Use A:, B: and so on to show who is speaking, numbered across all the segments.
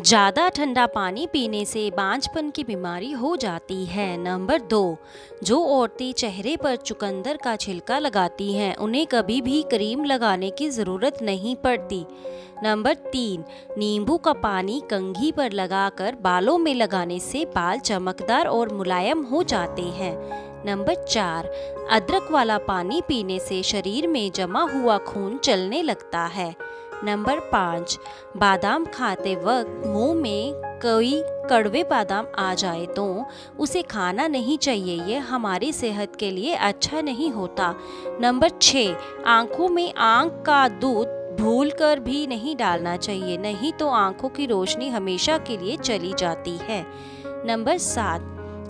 A: ज़्यादा ठंडा पानी पीने से बांझपन की बीमारी हो जाती है। नंबर दो, जो औरतें चेहरे पर चुकंदर का छिलका लगाती हैं, उन्हें कभी भी क्रीम लगाने की ज़रूरत नहीं पड़ती। नंबर तीन, नींबू का पानी कंघी पर लगाकर बालों में लगाने से बाल चमकदार और मुलायम हो जाते हैं। नंबर चार, अदरक वाला पानी पीने से शरीर में जमा हुआ खून चलने लगता है। नंबर पाँच, बादाम खाते वक्त मुँह में कोई कड़वे बादाम आ जाए तो उसे खाना नहीं चाहिए ये हमारी सेहत के लिए अच्छा नहीं होता। नंबर छः, आँखों में आँख का दूध भूल कर भी नहीं डालना चाहिए, नहीं तो आँखों की रोशनी हमेशा के लिए चली जाती है। नंबर सात,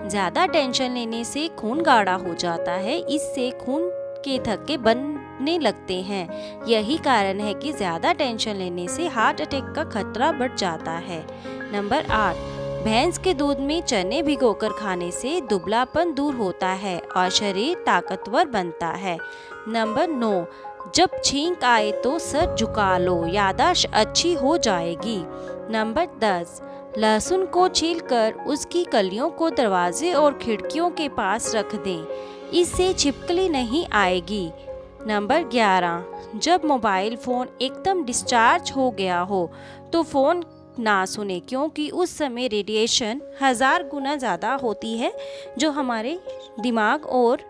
A: ज़्यादा टेंशन लेने से खून गाढ़ा हो जाता है, इससे खून के थक्के बनने लगते हैं। यही कारण है कि ज़्यादा टेंशन लेने से हार्ट अटैक का खतरा बढ़ जाता है। नंबर आठ, भैंस के दूध में चने भिगोकर खाने से दुबलापन दूर होता है और शरीर ताकतवर बनता है। नंबर नौ, जब छींक आए तो सर झुका लो यादाश्त अच्छी हो जाएगी। नंबर दस लहसुन को छीलकर उसकी कलियों को दरवाजे और खिड़कियों के पास रख दें। इससे छिपकली नहीं आएगी। नंबर 11 जब मोबाइल फ़ोन एकदम डिस्चार्ज हो गया हो तो फ़ोन ना सुने क्योंकि उस समय रेडिएशन हज़ार गुना ज़्यादा होती है, जो हमारे दिमाग और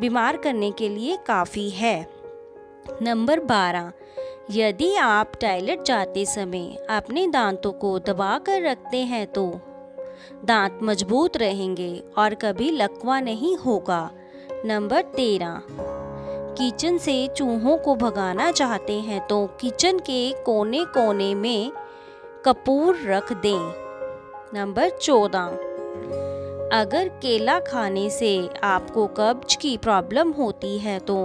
A: बीमार करने के लिए काफ़ी है। नंबर 12 यदि आप टॉयलेट जाते समय अपने दांतों को दबा कर रखते हैं तो दांत मज़बूत रहेंगे और कभी लकवा नहीं होगा। नंबर तेरह, किचन से चूहों को भगाना चाहते हैं तो किचन के कोने कोने में कपूर रख दें। नंबर चौदह, अगर केला खाने से आपको कब्ज की प्रॉब्लम होती है तो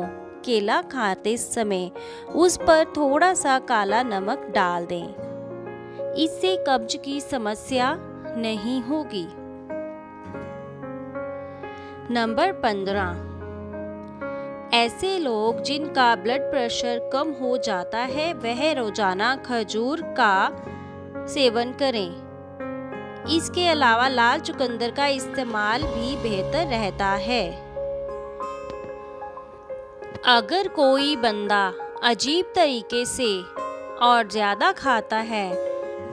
A: केला खाते समय उस पर थोड़ा सा काला नमक डाल दें। इससे कब्ज की समस्या नहीं होगी। नंबर पंद्रह। ऐसे लोग जिनका ब्लड प्रेशर कम हो जाता है, वह रोज़ाना खजूर का सेवन करें। इसके अलावा लाल चुकंदर का इस्तेमाल भी बेहतर रहता है। अगर कोई बंदा अजीब तरीके से और ज़्यादा खाता है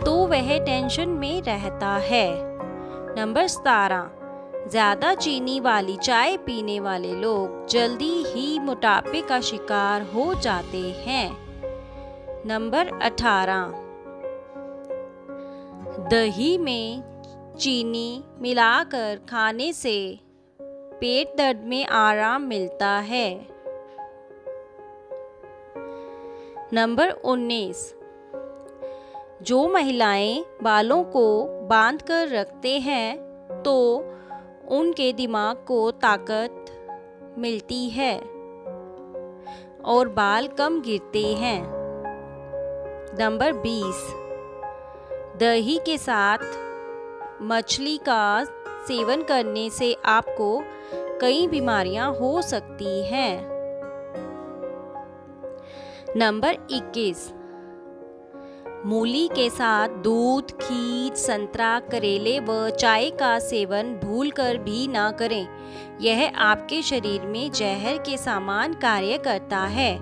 A: तो वह टेंशन में रहता है। नंबर सतारह, ज़्यादा चीनी वाली चाय पीने वाले लोग जल्दी ही मोटापे का शिकार हो जाते हैं। नंबर अठारह, दही में चीनी मिलाकर खाने से पेट दर्द में आराम मिलता है। नंबर उन्नीस। जो महिलाएँ बालों को बाँध कर रखते हैं तो उनके दिमाग को ताकत मिलती है और बाल कम गिरते हैं। नंबर बीस। दही के साथ मछली का सेवन करने से आपको कई बीमारियाँ हो सकती हैं। नंबर इक्कीस। मूली के साथ दूध, खीर, संतरा, करेले व चाय का सेवन भूलकर भी ना करें। यह आपके शरीर में जहर के समान कार्य करता है।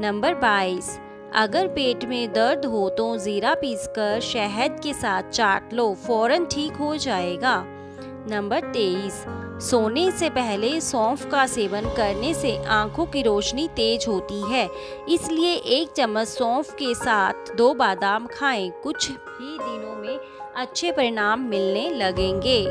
A: नंबर 22 अगर पेट में दर्द हो तो ज़ीरा पीसकर शहद के साथ चाट लो, फ़ौरन ठीक हो जाएगा। नंबर 23 सोने से पहले सौंफ का सेवन करने से आँखों की रोशनी तेज होती है। इसलिए एक चम्मच सौंफ के साथ दो बादाम खाएँ, कुछ ही दिनों में अच्छे परिणाम मिलने लगेंगे।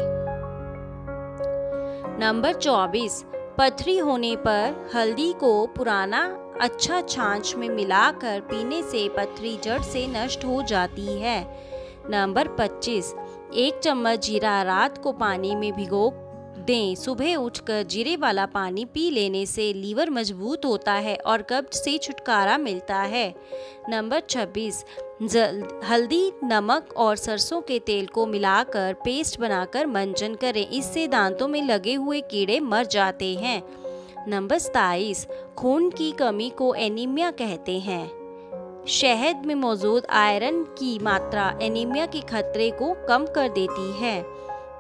A: नंबर 24 पथरी होने पर हल्दी को पुराना अच्छा छाछ में मिलाकर पीने से पथरी जड़ से नष्ट हो जाती है। नंबर 25 एक चम्मच जीरा रात को पानी में भिगो दें। सुबह उठकर जीरे वाला पानी पी लेने से लीवर मज़बूत होता है और कब्ज से छुटकारा मिलता है। नंबर 26 हल्दी, नमक और सरसों के तेल को मिलाकर पेस्ट बनाकर मंजन करें। इससे दांतों में लगे हुए कीड़े मर जाते हैं। नंबर सताईस खून की कमी को एनीमिया कहते हैं। शहद में मौजूद आयरन की मात्रा एनीमिया के खतरे को कम कर देती है।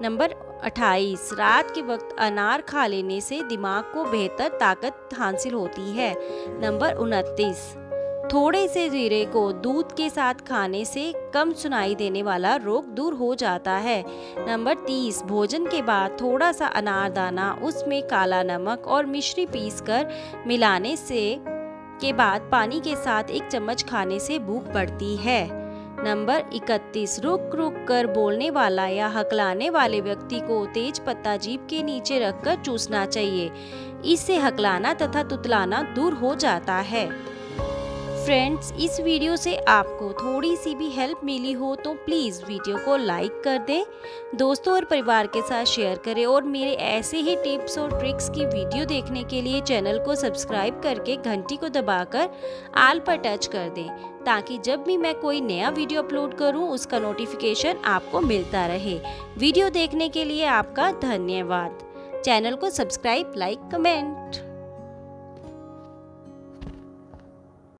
A: नंबर 28 रात के वक्त अनार खा लेने से दिमाग को बेहतर ताकत हासिल होती है। नंबर उनतीस, थोड़े से जीरे को दूध के साथ खाने से कम सुनाई देने वाला रोग दूर हो जाता है। नंबर तीस, भोजन के बाद थोड़ा सा अनारदाना, उसमें काला नमक और मिश्री पीस कर मिलाने से के बाद पानी के साथ एक चम्मच खाने से भूख बढ़ती है। नंबर 31 रुक रुक कर बोलने वाला या हकलाने वाले व्यक्ति को तेज पत्ता जीप के नीचे रखकर चूसना चाहिए। इससे हकलाना तथा तुतलाना दूर हो जाता है। फ्रेंड्स इस वीडियो से आपको थोड़ी सी भी हेल्प मिली हो तो प्लीज़ वीडियो को लाइक कर दें, दोस्तों और परिवार के साथ शेयर करें और मेरे ऐसे ही टिप्स और ट्रिक्स की वीडियो देखने के लिए चैनल को सब्सक्राइब करके घंटी को दबाकर आल पर टच कर दें, ताकि जब भी मैं कोई नया वीडियो अपलोड करूँ, उसका नोटिफिकेशन आपको मिलता रहे। वीडियो देखने के लिए आपका धन्यवाद। चैनल को सब्सक्राइब लाइक कमेंट